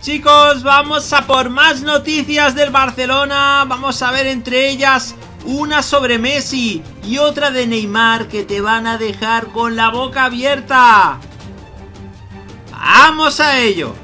Chicos, vamos a por más noticias del Barcelona. Vamos a ver entre ellas una sobre Messi y otra de Neymar que te van a dejar con la boca abierta. ¡Vamos a ello!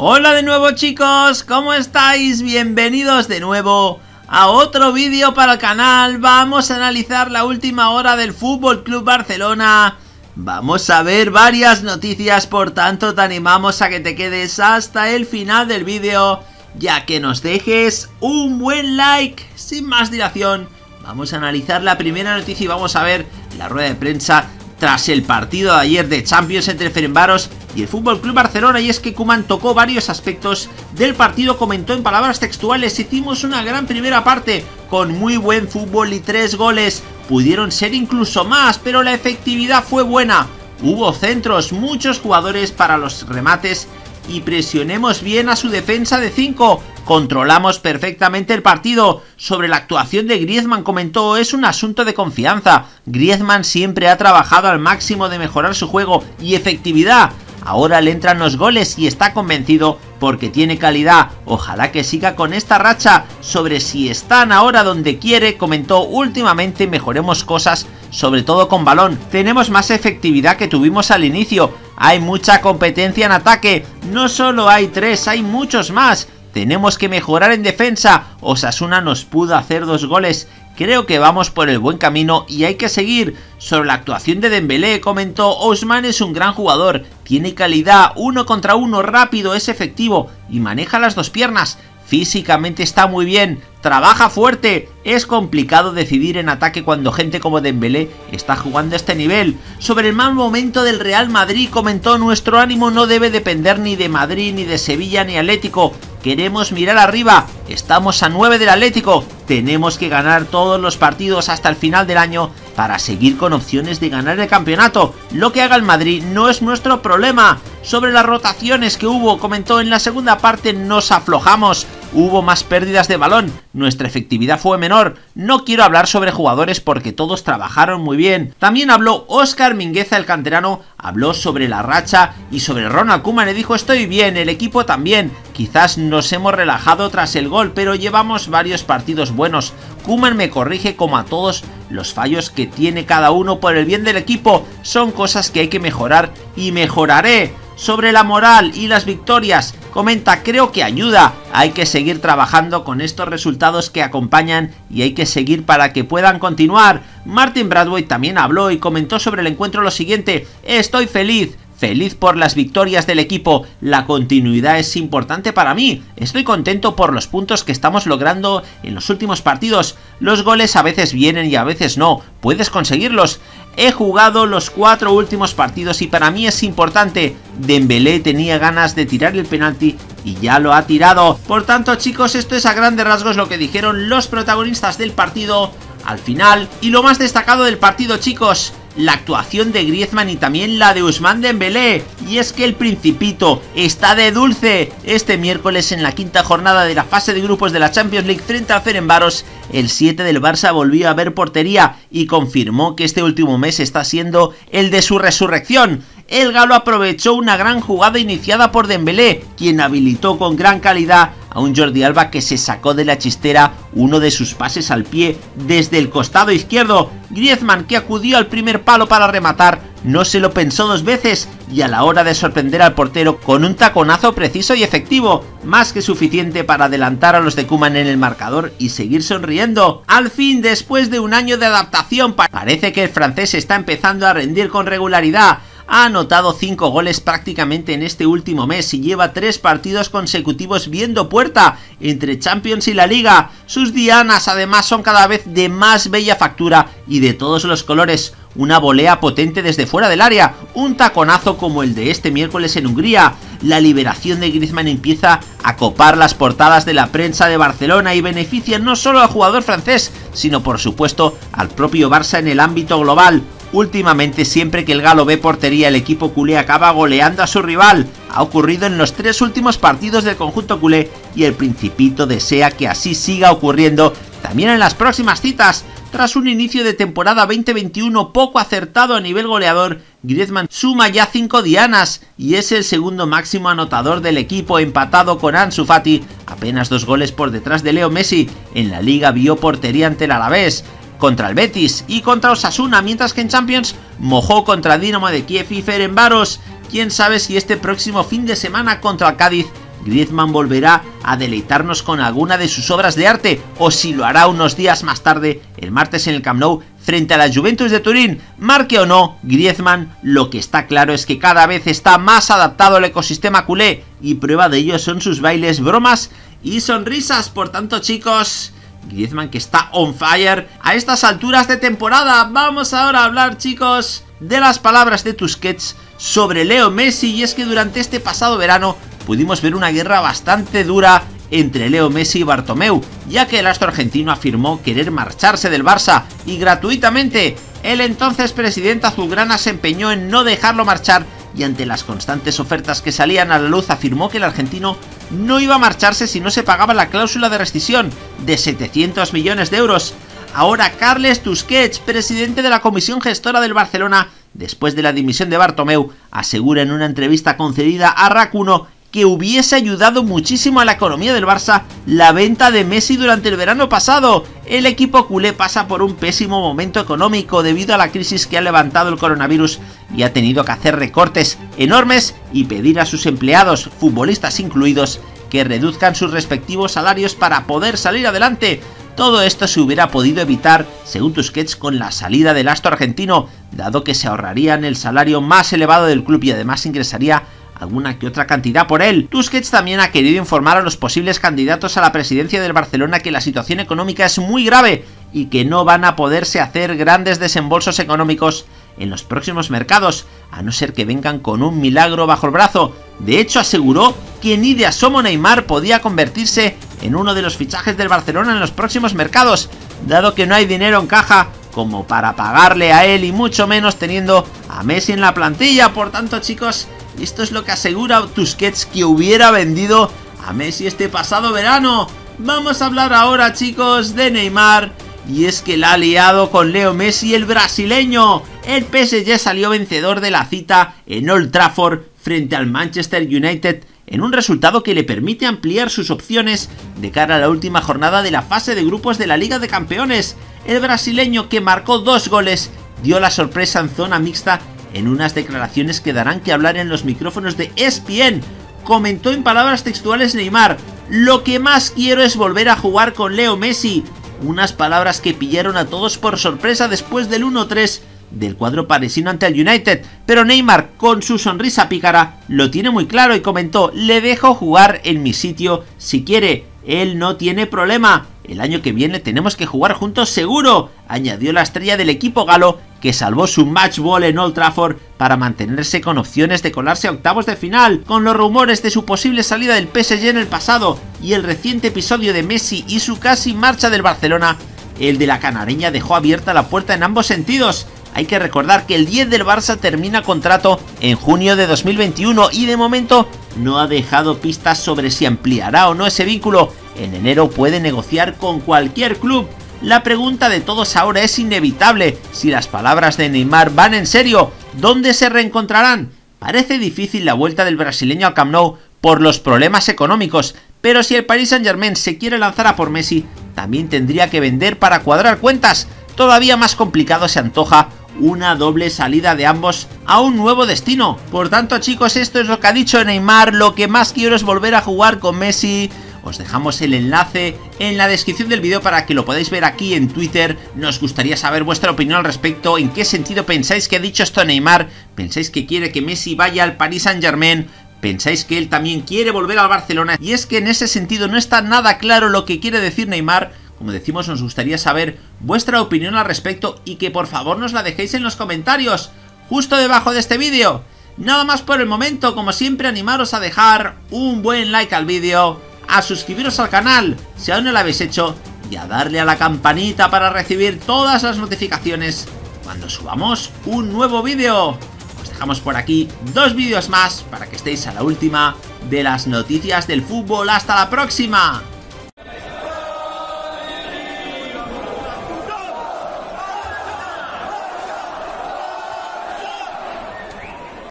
Hola de nuevo chicos, ¿cómo estáis? Bienvenidos de nuevo a otro vídeo para el canal. Vamos a analizar la última hora del Fútbol Club Barcelona. Vamos a ver varias noticias, por tanto te animamos a que te quedes hasta el final del vídeo, ya que nos dejes un buen like. Sin más dilación, vamos a analizar la primera noticia y vamos a ver la rueda de prensa tras el partido de ayer de Champions entre Ferenbaros y el Fútbol Club Barcelona y es que Kuman tocó varios aspectos del partido, comentó en palabras textuales, hicimos una gran primera parte con muy buen fútbol y tres goles, pudieron ser incluso más, pero la efectividad fue buena, hubo centros, muchos jugadores para los remates y presionemos bien a su defensa de 5. Controlamos perfectamente el partido. Sobre la actuación de Griezmann comentó, es un asunto de confianza. Griezmann siempre ha trabajado al máximo de mejorar su juego y efectividad. Ahora le entran los goles y está convencido porque tiene calidad. Ojalá que siga con esta racha. Sobre si están ahora donde quiere, comentó últimamente mejoremos cosas, sobre todo con balón. Tenemos más efectividad que tuvimos al inicio. Hay mucha competencia en ataque. No solo hay tres, hay muchos más. Tenemos que mejorar en defensa. Osasuna nos pudo hacer dos goles. Creo que vamos por el buen camino y hay que seguir. Sobre la actuación de Dembélé comentó, Osman es un gran jugador, tiene calidad, uno contra uno, rápido, es efectivo y maneja las dos piernas. Físicamente está muy bien, trabaja fuerte. Es complicado decidir en ataque cuando gente como Dembélé está jugando este nivel. Sobre el mal momento del Real Madrid comentó nuestro ánimo no debe depender ni de Madrid, ni de Sevilla, ni Atlético. Queremos mirar arriba. Estamos a 9 del Atlético. Tenemos que ganar todos los partidos hasta el final del año para seguir con opciones de ganar el campeonato. Lo que haga el Madrid no es nuestro problema. Sobre las rotaciones que hubo, comentó en la segunda parte nos aflojamos hubo más pérdidas de balón, nuestra efectividad fue menor. No quiero hablar sobre jugadores porque todos trabajaron muy bien. También habló Oscar Mingueza, el canterano, habló sobre la racha y sobre Ronald Koeman le dijo estoy bien, el equipo también. Quizás nos hemos relajado tras el gol, pero llevamos varios partidos buenos. Kuman me corrige como a todos los fallos que tiene cada uno por el bien del equipo. Son cosas que hay que mejorar y mejoraré sobre la moral y las victorias. Comenta, creo que ayuda. Hay que seguir trabajando con estos resultados que acompañan y hay que seguir para que puedan continuar. Martin Bradway también habló y comentó sobre el encuentro lo siguiente. Estoy feliz. Feliz por las victorias del equipo, la continuidad es importante para mí, estoy contento por los puntos que estamos logrando en los últimos partidos, los goles a veces vienen y a veces no, puedes conseguirlos, He jugado los cuatro últimos partidos y para mí es importante. Dembélé tenía ganas de tirar el penalti y ya lo ha tirado. Por tanto chicos, esto es a grandes rasgos lo que dijeron los protagonistas del partido al final. Y lo más destacado del partido chicos, la actuación de Griezmann y también la de Usman Dembélé. Y es que el Principito está de dulce. Este miércoles en la quinta jornada de la fase de grupos de la Champions League frente a Ferenbaros, el 7 del Barça volvió a ver portería y confirmó que este último mes está siendo el de su resurrección el galo aprovechó una gran jugada iniciada por Dembélé, quien habilitó con gran calidad a un Jordi Alba que se sacó de la chistera uno de sus pases al pie desde el costado izquierdo. Griezmann, que acudió al primer palo para rematar, no se lo pensó dos veces y a la hora de sorprender al portero con un taconazo preciso y efectivo, más que suficiente para adelantar a los de Kuman en el marcador y seguir sonriendo. Al fin, después de un año de adaptación, parece que el francés está empezando a rendir con regularidad ha anotado 5 goles prácticamente en este último mes y lleva 3 partidos consecutivos viendo puerta entre Champions y la Liga. Sus dianas además son cada vez de más bella factura y de todos los colores. Una volea potente desde fuera del área, un taconazo como el de este miércoles en Hungría. La liberación de Griezmann empieza a copar las portadas de la prensa de Barcelona y beneficia no solo al jugador francés, sino por supuesto al propio Barça en el ámbito global. Últimamente siempre que el galo ve portería el equipo culé acaba goleando a su rival. Ha ocurrido en los tres últimos partidos del conjunto culé y el principito desea que así siga ocurriendo también en las próximas citas. Tras un inicio de temporada 2021 poco acertado a nivel goleador, Griezmann suma ya 5 dianas y es el segundo máximo anotador del equipo empatado con Ansu Fati, apenas dos goles por detrás de Leo Messi. En la liga vio portería ante el Alavés, contra el Betis y contra Osasuna, mientras que en Champions mojó contra Dinamo de Kiev y Ferenbaros. Quién sabe si este próximo fin de semana contra el Cádiz Griezmann volverá a deleitarnos con alguna de sus obras de arte o si lo hará unos días más tarde, el martes en el Camp Nou, frente a la Juventus de Turín. Marque o no, Griezmann, lo que está claro es que cada vez está más adaptado al ecosistema culé y prueba de ello son sus bailes, bromas y sonrisas. Por tanto, chicos, Griezmann que está on fire a estas alturas de temporada. Vamos ahora a hablar, chicos, de las palabras de Tusquets sobre Leo Messi y es que durante este pasado verano pudimos ver una guerra bastante dura entre Leo Messi y Bartomeu, ya que el astro argentino afirmó querer marcharse del Barça y gratuitamente. El entonces presidente azulgrana se empeñó en no dejarlo marchar y ante las constantes ofertas que salían a la luz afirmó que el argentino no iba a marcharse si no se pagaba la cláusula de rescisión de 700 millones de euros. Ahora Carles Tusquets, presidente de la comisión gestora del Barcelona, después de la dimisión de Bartomeu, asegura en una entrevista concedida a Racuno que hubiese ayudado muchísimo a la economía del Barça la venta de Messi durante el verano pasado. El equipo culé pasa por un pésimo momento económico debido a la crisis que ha levantado el coronavirus y ha tenido que hacer recortes enormes y pedir a sus empleados, futbolistas incluidos, que reduzcan sus respectivos salarios para poder salir adelante. Todo esto se hubiera podido evitar, según Tusquets, con la salida del astro argentino, dado que se ahorrarían el salario más elevado del club y además ingresaría alguna que otra cantidad por él. Tusquets también ha querido informar a los posibles candidatos a la presidencia del Barcelona que la situación económica es muy grave y que no van a poderse hacer grandes desembolsos económicos en los próximos mercados, a no ser que vengan con un milagro bajo el brazo. De hecho, aseguró que ni de asomo Neymar podía convertirse en uno de los fichajes del Barcelona en los próximos mercados, dado que no hay dinero en caja como para pagarle a él y mucho menos teniendo a Messi en la plantilla. Por tanto, chicos, esto es lo que asegura Tusquets que hubiera vendido a Messi este pasado verano. Vamos a hablar ahora, chicos, de Neymar. Y es que la ha liado con Leo Messi, el brasileño. El PSG salió vencedor de la cita en Old Trafford frente al Manchester United en un resultado que le permite ampliar sus opciones de cara a la última jornada de la fase de grupos de la Liga de Campeones. El brasileño que marcó dos goles dio la sorpresa en zona mixta en unas declaraciones que darán que hablar en los micrófonos de ESPN. Comentó en palabras textuales Neymar, lo que más quiero es volver a jugar con Leo Messi. Unas palabras que pillaron a todos por sorpresa después del 1-3 del cuadro parisino ante el United, pero Neymar, con su sonrisa pícara, lo tiene muy claro y comentó, le dejo jugar en mi sitio si quiere, él no tiene problema, el año que viene tenemos que jugar juntos seguro, añadió la estrella del equipo galo que salvó su match ball en Old Trafford para mantenerse con opciones de colarse a octavos de final, con los rumores de su posible salida del PSG en el pasado y el reciente episodio de Messi y su casi marcha del Barcelona, el de la canareña dejó abierta la puerta en ambos sentidos. Hay que recordar que el 10 del Barça termina contrato en junio de 2021 y de momento no ha dejado pistas sobre si ampliará o no ese vínculo. En enero puede negociar con cualquier club la pregunta de todos ahora es inevitable. Si las palabras de Neymar van en serio, ¿dónde se reencontrarán? Parece difícil la vuelta del brasileño al Camp Nou por los problemas económicos, pero si el Paris Saint Germain se quiere lanzar a por Messi, también tendría que vender para cuadrar cuentas. Todavía más complicado se antoja una doble salida de ambos a un nuevo destino. Por tanto chicos, esto es lo que ha dicho Neymar, lo que más quiero es volver a jugar con Messi, os dejamos el enlace en la descripción del vídeo para que lo podáis ver aquí en Twitter. Nos gustaría saber vuestra opinión al respecto, en qué sentido pensáis que ha dicho esto Neymar, pensáis que quiere que Messi vaya al Paris Saint Germain, pensáis que él también quiere volver al Barcelona y es que en ese sentido no está nada claro lo que quiere decir Neymar. Como decimos, nos gustaría saber vuestra opinión al respecto y que por favor nos la dejéis en los comentarios, justo debajo de este vídeo. Nada más por el momento, como siempre animaros a dejar un buen like al vídeo, a suscribiros al canal si aún no lo habéis hecho y a darle a la campanita para recibir todas las notificaciones cuando subamos un nuevo vídeo. Os dejamos por aquí dos vídeos más para que estéis a la última de las noticias del fútbol. ¡Hasta la próxima!